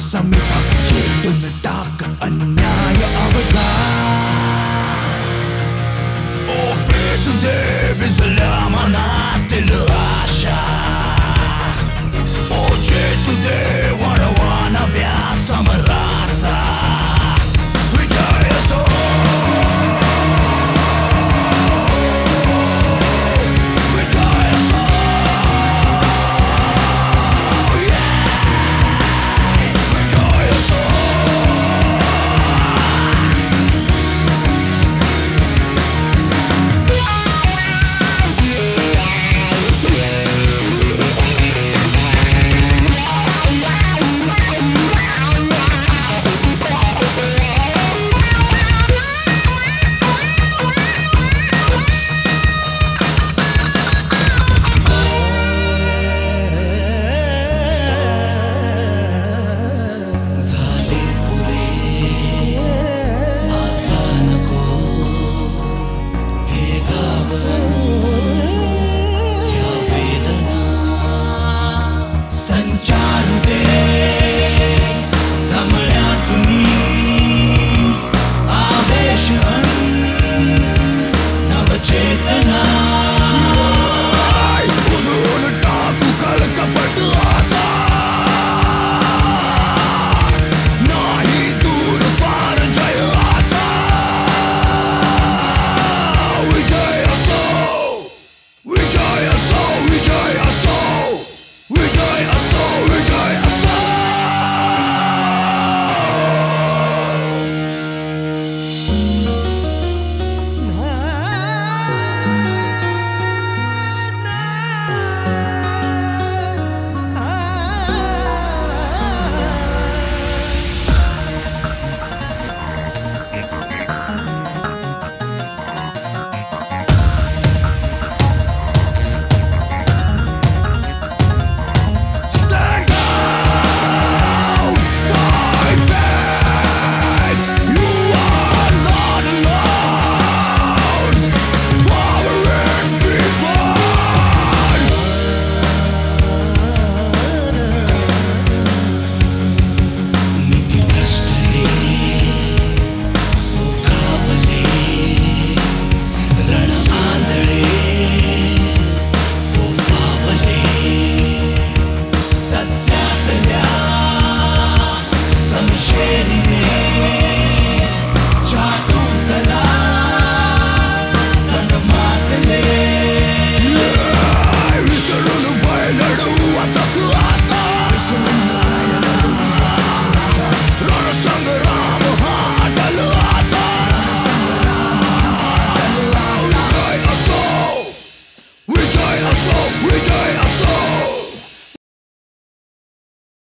Samica waiting